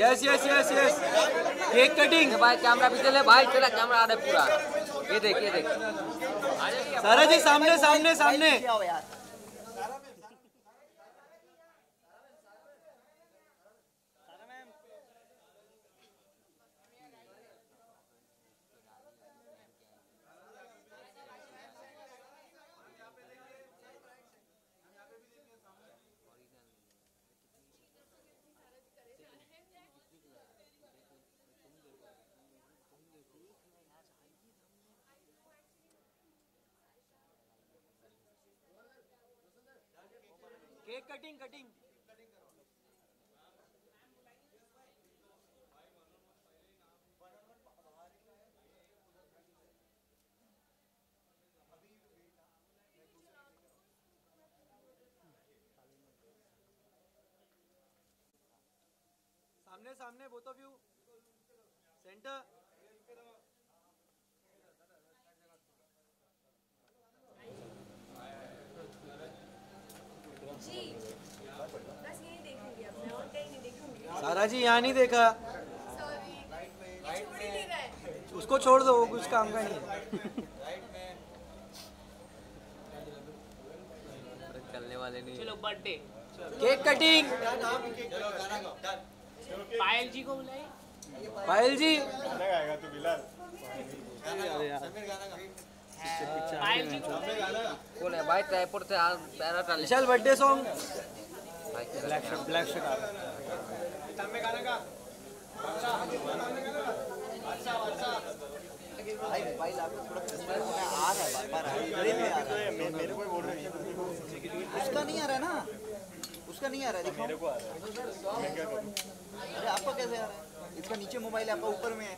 Yes yes yes yes cake cutting भाई camera पीछे ले भाई तेरा कैमरा आ रहा है पूरा। ये देख ये देख। सारा जी सामने सामने सामने। कटिंग कटिंग सामने सामने बोथ ऑफ़ यू सेंटर जी बस यही देखूँगी अब मैं और कहीं नहीं देखूँगी जी यहाँ नहीं देखा। ही रहा है उसको छोड़ दो वो कुछ काम का नहीं है। चलने वाले नहीं चलो birthday cake cutting Payal ji को बुलाइए पायल जी। पायल जी को कौन है? भाई ट्राइपॉड से आ पैरा टाल विशाल बर्थडे सॉन्ग भाई ब्लैक शर्ट ब्लैक उसका नहीं आ रहा है ना? उसका नहीं आ रहा है देखो। मेरे को आ रहा है। अरे आपका कैसे आ रहा है? इसका नीचे मोबाइल है आपका ऊपर में है।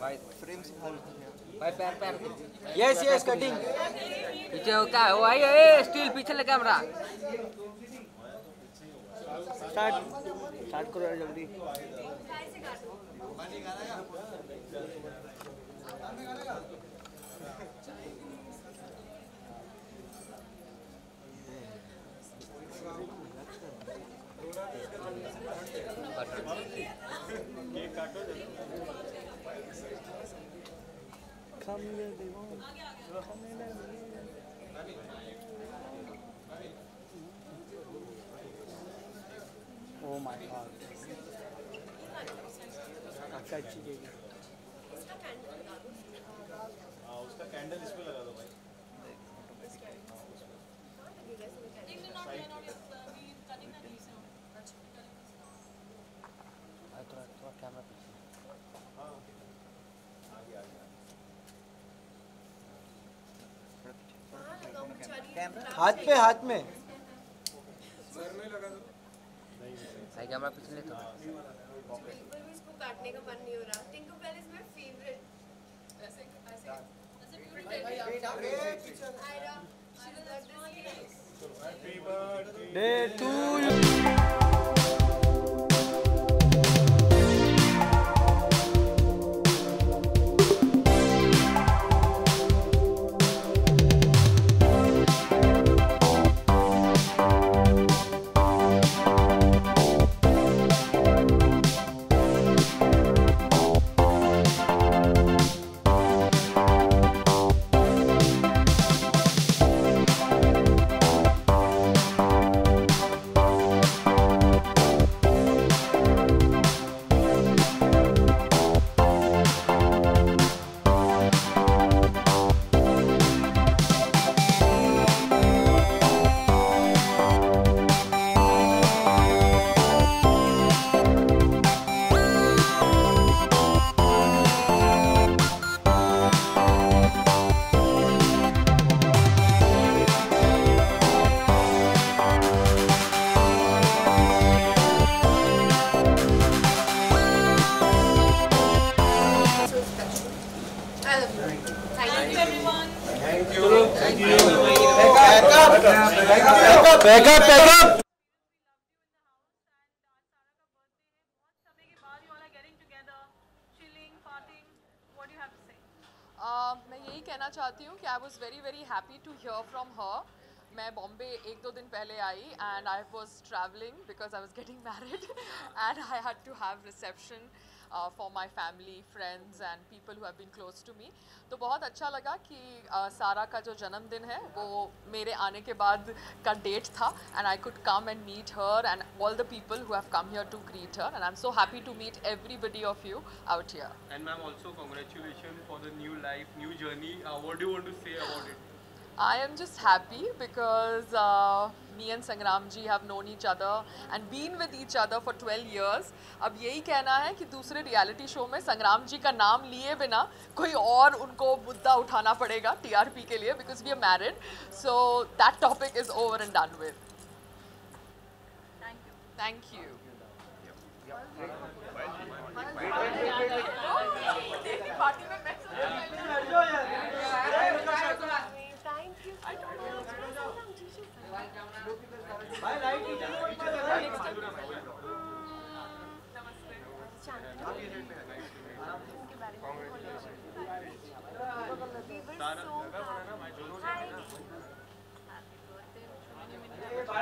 भाई फ्रेम से भाई पैर पैर यस यस कटिंग। पीछे हो क्या है। वो आई ए स्टील पीछे ले कैमरा। स्टार्ट स्टार्ट करो यार जल्दी। से काटूं ओ माय गॉड काका अच्छी केक है। इसका कैंडल लगा दूँ भाई। थोड़ा थोड़ा कैमरा पीछे। कहाँ लगाऊँ बेचारी हाथ पे हाथ में। भाई क्या हमारा पिछले तो बिल्कुल भी इसको काटने का मन नहीं हो रहा। Tinker Bell is my favourite ऐसे ऐसे आयरा शी लव Uh, मैं यही कहना चाहती हूँ कि I was very very happy to hear from her मैं बॉम्बे एक दो दिन पहले आई and I was travelling because I was getting married and I had to have reception for my family friends and people who have been close to me तो बहुत अच्छा लगा कि uh, सारा का जो जन्मदिन है वो मेरे आने के बाद का डेट था and I could come and meet her and all the people who have come here to greet her and I am so happy to meet everybody of you out here and ma'am also congratulations for the new life new what do you want to say about it? I am just happy because uh, me and Sangram ji have known each other and been with each other for 12 years. अब यही कहना है कि दूसरे reality show में संग्राम जी का नाम लिए बिना कोई और उनको मुद्दा उठाना पड़ेगा टीआरपी के लिए because we are married so that topic is over and done with में Thank you so much. उनके बारे में We were so Hi.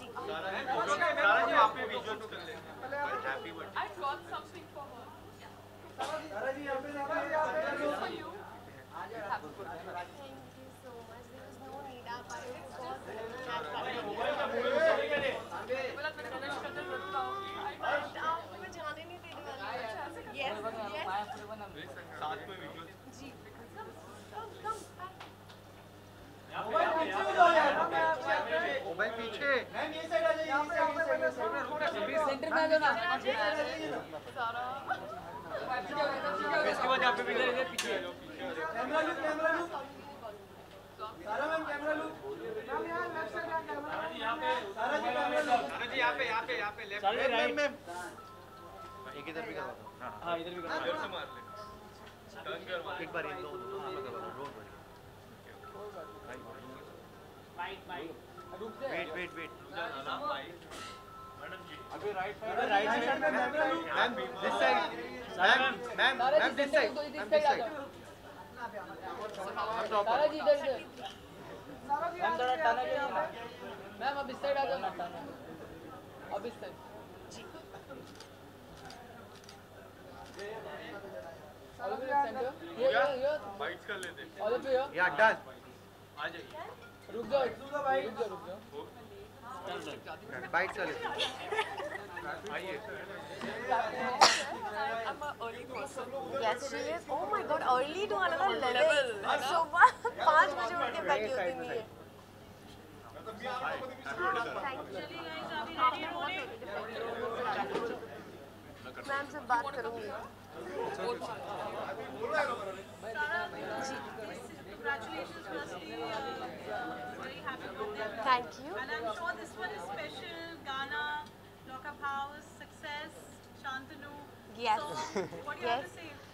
सारा जी आप पे visual तो कर लेते हैं. Happy birthday. I brought something for her. Thank you so much. There was no need. आप आए हो बहुत बोला मैंने finish करके ज़रूर आऊँगी आपको मैं जाने नहीं देने वाली हूँ। Yes, yes. साथ में visual. जी. Come, come, come. मोबाइल पीछे सेंटर में आ जाओ ना इसके बाद यहाँ पे भी इधर पीछे आ जाओ, पीछे आ जाओ. सारा जी यहाँ पे यहाँ पे यहाँ पे लेफ़्ट मैम मैम एक इधर भी करवा दो हाँ इधर भी कर से मार ले टर्न कर मार एक बार ये दो दो हाँ मैं करवा दो don't worry wait wait wait madam जी अभी राइट साइड राइट साइड में ma'am this side ma'am ma'am ma'am this side ma'am this side Sara ji इधर इधर मैम थोड़ा टाना कीजिए मैम अब इस साइड आ जाओ। ना टाना अब इस side All of you in center. Here, here, here. Bites कर लेते All of you here. या डन आ जाइए रुक जाओ रुक जाओ रुक जाओ बाइट कर लेते आइए I'm a early person. Yes, she is. Oh my God, early to another level. सुबह पाँच बजे उठ के बैठी होती थी ये. Thank you. मैम से बात करूँगी।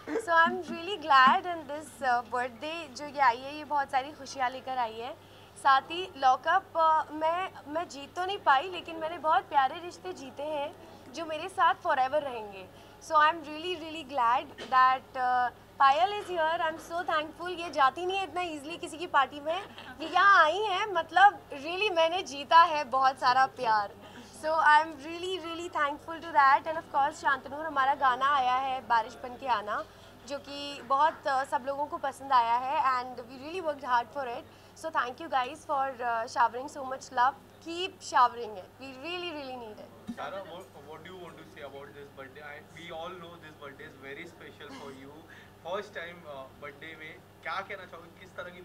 So I am really glad in this birthday जो ये आई है ये बहुत सारी खुशियाँ लेकर आई है। साथ ही लॉकअप uh, मैं मैं जीत तो नहीं पाई लेकिन मैंने बहुत प्यारे रिश्ते जीते हैं। जो मेरे साथ फॉर एवर रहेंगे. So I am really really glad that Payal is here I am so thankful ये जाती नहीं है इतना ईजिली किसी की पार्टी में. ये यहाँ आई हैं. मतलब रियली really मैंने जीता है बहुत सारा प्यार. So I am really really thankful to that and of course शांतनूर हमारा गाना आया है बारिश बन के आना जो कि बहुत uh, सब लोगों को पसंद आया है and we really work hard for it so thank you guys for showering so much love keep showering it we really really need it Sarah, what, what do you want to say about this birthday? I, we all know this birthday is very special for you. First time uh, birthday में क्या कहना चाहोगे? किस तरह की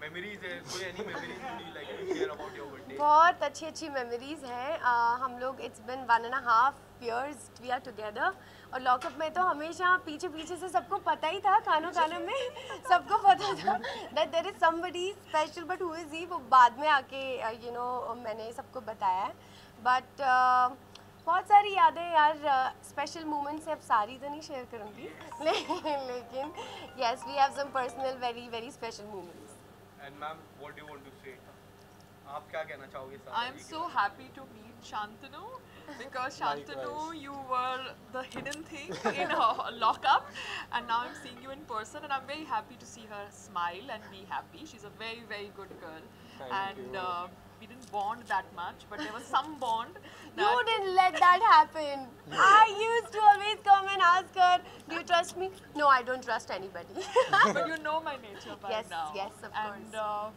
memories है? कोई any memories would you like to share about your birthday बहुत अच्छी अच्छी मेमोरीज हैं। Uh, हम लोग it's been one and half years we are together और लॉकअप में तो हमेशा पीछे पीछे से सबको पता ही था खानों खानों में सबको पता था that there is somebody special but who is he वो बाद में आके यू नो मैंने सबको बताया है। बट uh, बहुत सारी यादें यार uh, स्पेशल मोमेंट्स हैं अब सारी तो नहीं शेयर करूँगी। लेकिन yes we have some personal very very special moments and ma'am what do want to say आप क्या कहना चाहोगे sir I am so happy to meet Shantanu because Shantanu you were the hidden thing in Lock Upp and now I am seeing you in person and I am very happy to see her smile and be happy she is a very very good girl and we didn't bond that much, but there was some bond. You didn't let that happen. I used to always come and ask her, Do you trust me? No, I don't trust anybody. but you know my nature by Yes, now. yes, of and, course. Uh,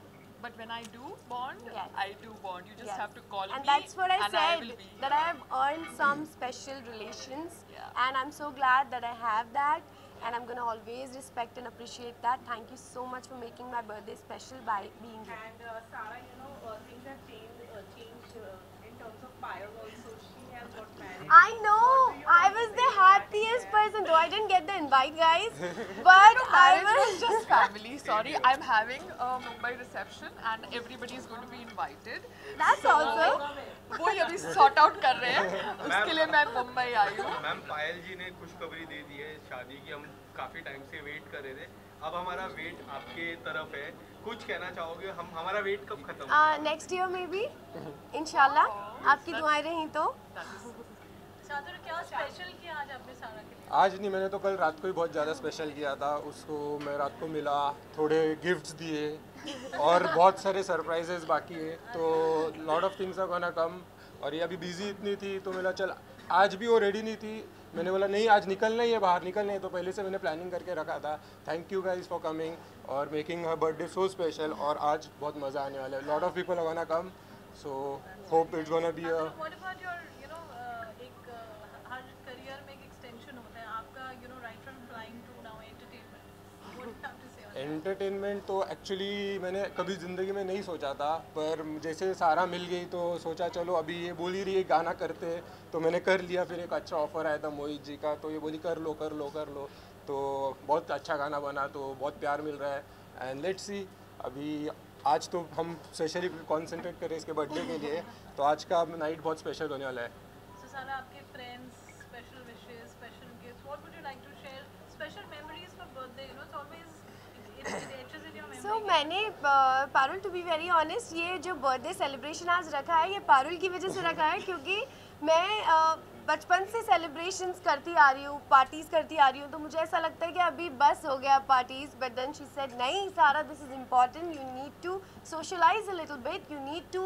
but when I do bond, Yes. I do bond. You just Yes. have to call and me. that's what I and said I will be that I have earned some special relations Yeah. and I'm so glad that I have that and I'm gonna always respect and appreciate that. Thank you so much for making my birthday special by being here. And uh, Sarah, you know, things have changed, uh, changed uh, in terms of Payal also. She has got married. I know I was the happiest person though I didn't get the invite guys but I Marriage was was just family. Sorry, I'm having a Mumbai reception and everybody is going to be invited. that's so, also वो ही अभी sort out कर रहे हैं उसके लिए मैं मुंबई आई हूँ ma'am पायल जी ने खुशखबरी दे दी है शादी की हम काफ़ी टाइम से वेट कर रहे थे अब हमारा वेट आपके तरफ़ है। कुछ कहना चाहोगे? हम हमारा वेट कब खत्म होगा? नेक्स्ट ईयर में भी इंशाल्लाह। आपकी दुआएँ रही तो। क्या स्पेशल किया आज आपने सारा के लिए? आज नहीं मैंने तो कल रात को ही बहुत ज़्यादा स्पेशल किया था। उसको मैं रात को मिला थोड़े गिफ्ट्स दिए और बहुत सारे सरप्राइजेस बाकी है। तो lot of things are gonna come और ये अभी बिज़ी इतनी थी तो मेरा चल आज भी वो रेडी नहीं थी। मैंने बोला नहीं आज निकलना ही है बाहर निकलना है। तो पहले से मैंने प्लानिंग करके रखा था। Thank you guys for coming और making her birthday so special और आज बहुत मज़ा आने वाला है। Lot of people are gonna come so hope it's gonna be entertainment तो एक्चुअली मैंने कभी ज़िंदगी में नहीं सोचा था पर जैसे सारा मिल गई तो सोचा चलो अभी ये बोल रही है गाना करते तो मैंने कर लिया फिर एक अच्छा ऑफ़र आया था मोहित जी का तो ये बोली कर लो कर लो कर लो। तो बहुत अच्छा गाना बना तो बहुत प्यार मिल रहा है। एंड लेट्स सी अभी आज तो हम स्पेशली कॉन्सेंट्रेट करें इसके बर्थडे के लिए तो आज का नाइट बहुत स्पेशल होने वाला है। So आपके friends, special wishes, special gifts. What would you like to share? Special memories for birthday. You know, it's always it, it, it etches in your memory. So मैंने Parul to be very honest ये जो birthday celebration आज रखा है ये पारुल की वजह से रखा है क्योंकि मैं अ, बचपन से सेलिब्रेशंस करती आ रही हूँ पार्टीज़ करती आ रही हूँ तो मुझे ऐसा लगता है कि अभी बस हो गया parties but then she said नहीं, Sara this is important you need to socialise a little bit you need to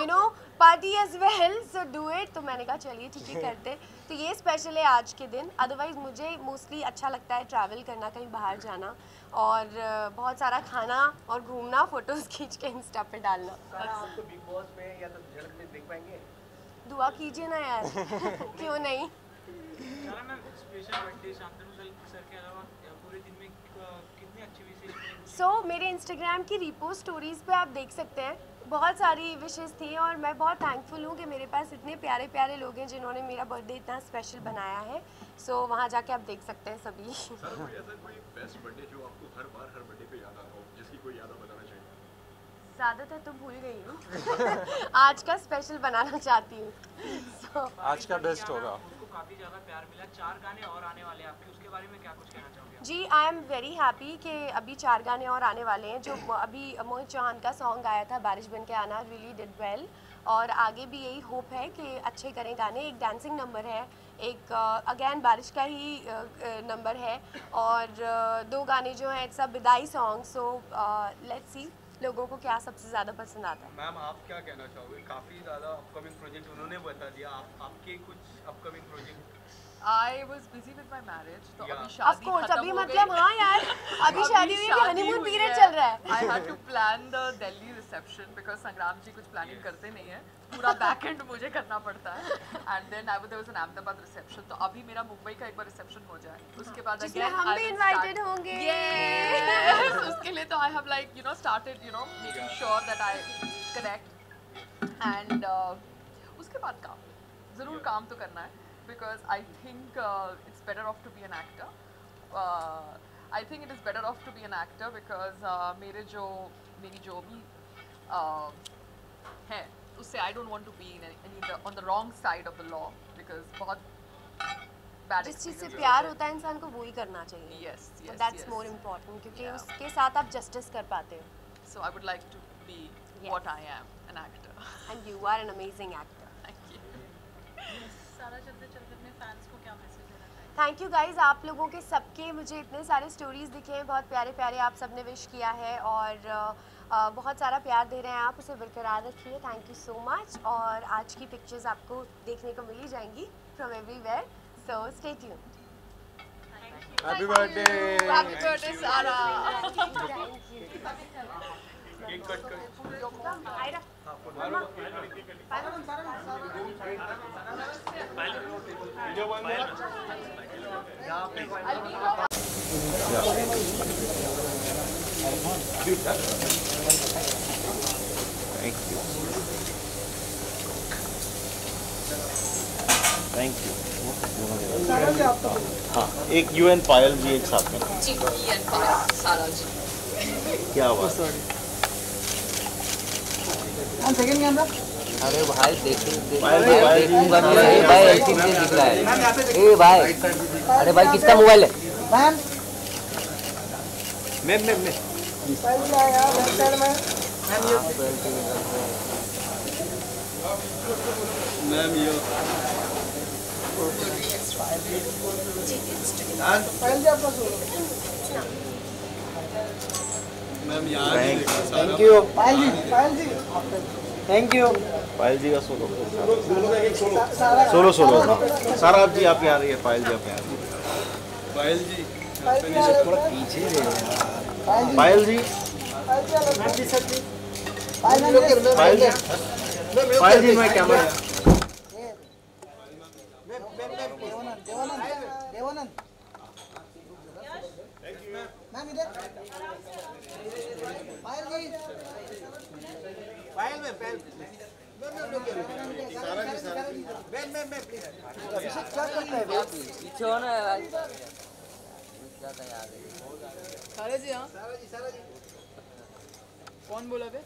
you know party as well so do it तो मैंने कहा, चलिए, ठीक है, करते तो ये स्पेशल है आज के दिन। अदरवाइज़ मुझे मोस्टली अच्छा लगता है ट्रैवल करना, कहीं बाहर जाना और बहुत सारा खाना और घूमना फ़ोटोज़ खींच के इंस्टा पे डालना। दुआ कीजिए ना यार। क्यों नहीं? Sara ma'am special birthday Shantanu sir sir के अलावा पूरे दिन में क- कितने विशेष मिले सो मेरे इंस्टाग्राम की रिपोस्ट स्टोरीज पे आप देख सकते हैं। बहुत सारी विशेष थी और मैं बहुत थैंकफुल हूँ कि मेरे पास इतने प्यारे प्यारे लोग हैं जिन्होंने मेरा बर्थडे इतना स्पेशल बनाया है। सो so, वहाँ जाके आप देख सकते हैं सभी। सर कोई ऐसा कोई बेस्ट बर्थडे जो आपको हर बार हर बर्थडे पे याद आता हो जिसकी कोई याद आप बताना चाहिए ज़्यादातर तो भूल गई हूँ। आज का स्पेशल बनाना चाहती हूँ। So, आज का बेस्ट होगा। काफ़ी ज़्यादा प्यार मिला। चार गाने और आने वाले हैं आपके। उसके बारे में क्या कुछ कहना चाहोगे जी आई एम वेरी हैप्पी कि अभी चार गाने और आने वाले हैं। जो अभी मोहित चौहान का सॉन्ग आया था बारिश बन के आना रियली डिड वेल और आगे भी यही होप है कि अच्छे करें गाने। एक डांसिंग नंबर है। एक अगेन बारिश का ही नंबर है। और दो गाने जो हैं सब विदाई सॉन्ग सो लेट्स सी लोगों को क्या सबसे ज़्यादा पसंद आता है? मैम, आप क्या कहना चाहोगे? काफ़ी ज़्यादा अपकमिंग प्रोजेक्ट उन्होंने बता दिया। आप, आपके कुछ upcoming project I was busy with my marriage, तो Yeah. अभी ऑफ़ शादी कोर्स खत्म अभी मतलब। हाँ यार अभी शादी हुई है हनीमून हुई पीरियड। चल रहा है I had to plan the Delhi reception because संग्राम जी कुछ प्लानिंग करते नहीं है पूरा बैक एंड मुझे करना पड़ता है and then I there was an Ahmedabad reception तो अभी मेरा मुंबई का एक बार रिसेप्शन हो जाए उसके बाद जिसमें हम भी invited होंगे। Yes! उसके लिए तो I have like you know started you know making sure that I connect and उसके बाद काम ज़रूर काम तो करना है Because I think it's better off to be an actor I think it is better off to be an actor because मेरे जो मेरी जो भी uh, है उससे I don't want to be in on the wrong side of the law because बहुत bad जिस चीज़ से प्यार होता है इंसान को वही करना चाहिए yes yes that's more important क्योंकि Yeah. उसके साथ आप जस्टिस कर पाते हो So I would like to be Yes. what I am, an actor. And you are an amazing actor Thank you. सारा चलते चलते अपने फैंस को क्या मैसेज देना थैंक यू गाइज़ आप लोगों के सबके मुझे इतने सारे स्टोरीज दिखे हैं। बहुत प्यारे प्यारे आप सबने विश किया है और अ, बहुत सारा प्यार दे रहे हैं आप उसे बरकरार रखिए। थैंक यू सो मच और आज की पिक्चर्स आपको देखने को मिल जाएँगी from everywhere so stay tuned happy birthday Happy birthday, Sarah. Thank you cake cut कर आयरा थैंक यू हाँ एक यू एन पायल जी एक साथ में जी and Payal, Sarah ji. क्या बात सेकंड अरे भाई देखूँगा भाई ऐसी चीज़ दिख रहा है। ए भाई अरे भाई किसका मोबाइल है? मैम। Ma'am ma'am ma'am. में फ़ाइल जी आपका थैंक यू फ़ाइल जी फ़ाइल जी। थैंक यू पायल जी का सोलो सारा सोलो सोलो सारा आप जी आप यहाँ रही है पायल जी आप यहाँ रही है। पायल जी थोड़ा पीछे जी। पायल जी। पायल जी। पायल जी मैं कैमरा देवानंद देवानंद देवानंद मैम इधर फ़ाइल जी फ़ाइल में file ma'am ma'am ma'am please Abhishek क्या करता है? ना भाई क्या था याद है सारा जी हाँ। सारा जी सारा जी। कौन बोला बे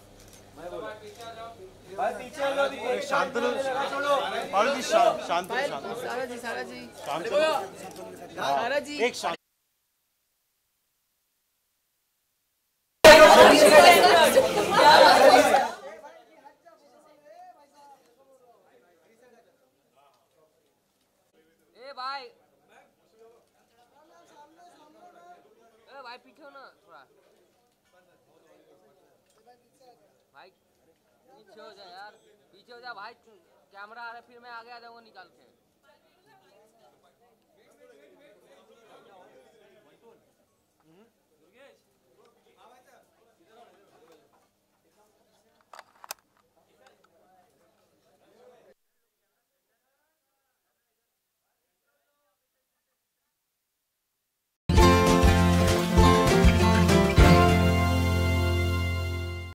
शांत शांतनु शांत सारा जी सारा जी। सारा जी। एक शांत पीछे हो ना थोड़ा। भाई, पीछे हो जा यार, पीछे हो जा भाई कैमरा आ रहा है, फिर मैं आगे आ जाऊँगा निकाल के।